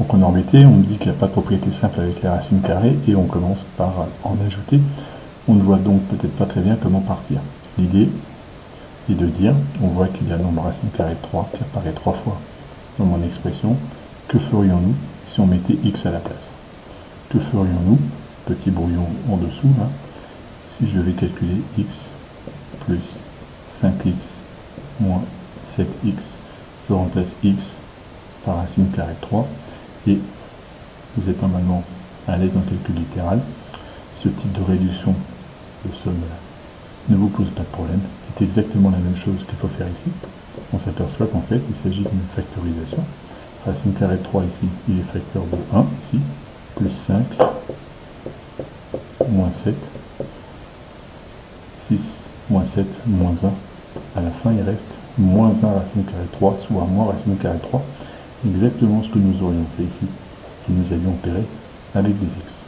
Donc on est embêté, on me dit qu'il n'y a pas de propriété simple avec les racines carrées et on commence par en ajouter. On ne voit donc peut-être pas très bien comment partir. L'idée est de dire, on voit qu'il y a un nombre racine carrée de 3 qui apparaît trois fois dans mon expression. Que ferions-nous si on mettait x à la place? Que ferions-nous Petit brouillon en dessous, là, si je devais calculer x plus 5x moins 7x, je remplace x par racine carrée de 3 et vous êtes normalement à l'aise en calcul littéral. Ce type de réduction de somme ne vous pose pas de problème. C'est exactement la même chose qu'il faut faire ici. On s'aperçoit qu'en fait, il s'agit d'une factorisation. Racine carrée de 3 ici, il est facteur de 1 ici, plus 5, moins 7, 6, moins 7, moins 1. À la fin, il reste moins 1 racine carrée de 3, soit moins racine carrée de 3. Exactement ce que nous aurions fait ici si nous avions opéré avec des x.